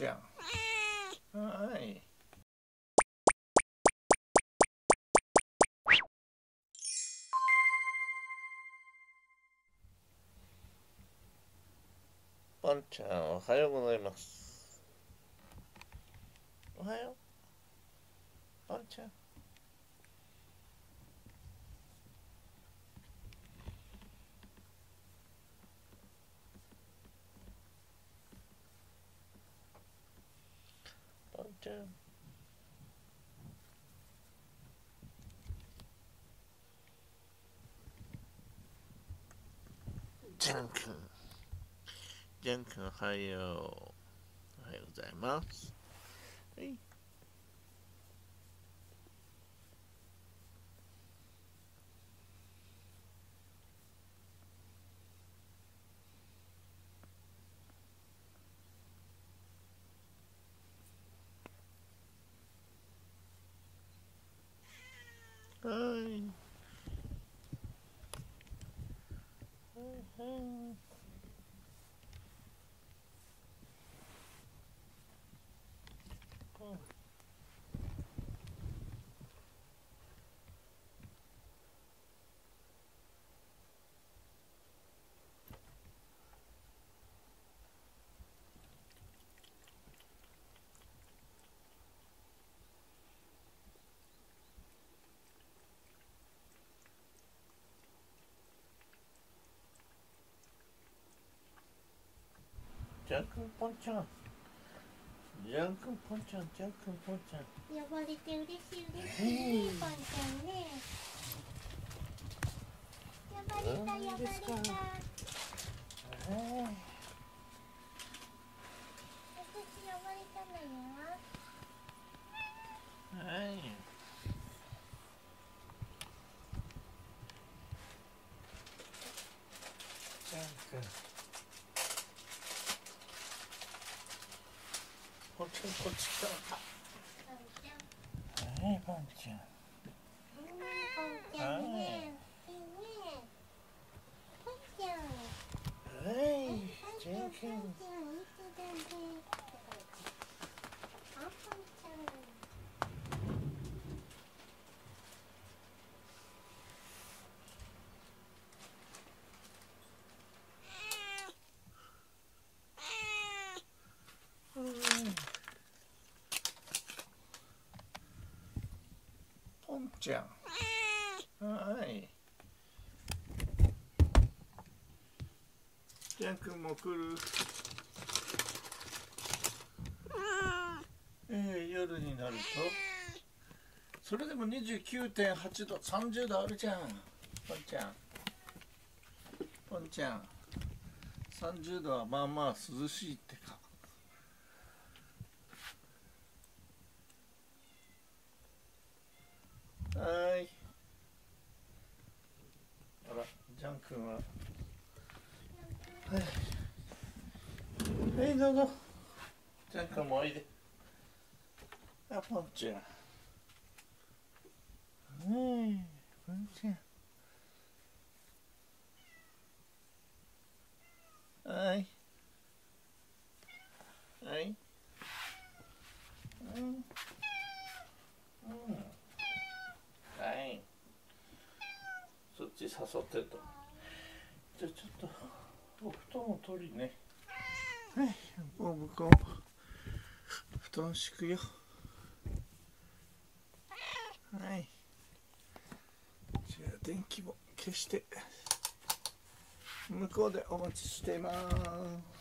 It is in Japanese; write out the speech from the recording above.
ちゃん。はい。ポンちゃんおはようございます。おはよう。パンちゃん。ポンちゃんジャン君ジャン君おはようおはようございますはいはいはいはいジャン君ポンちゃんジャン君ポンちゃんジャン君ポンちゃん呼ばれて嬉しい嬉しい、パンちゃんね。呼ばれた呼ばれた。私呼はいばれたのよ。はいジャン君ポンちこっち来たちゃん。はいポンち？ゃんうんパンちゃんね。ちゃん。はいジャンパンちゃん、パンいつだね。あ、パンちゃん。ポンちゃん。はい。ジャン君も来る？えー、夜になると。それでも29.8度30度あるじゃん。ポンちゃん。ポンちゃん。30度はまあまあ涼しいってか。はーい。あらジャン君は。はい。はいどうぞ。ジャン君もおいで。あポンちゃんはいポンちゃんはい。はい。はいそっち誘ってとじゃあちょっとお布団を取りね。はいもう向こう布団敷くよ。はい。じゃあ電気も消して向こうでお待ちしています。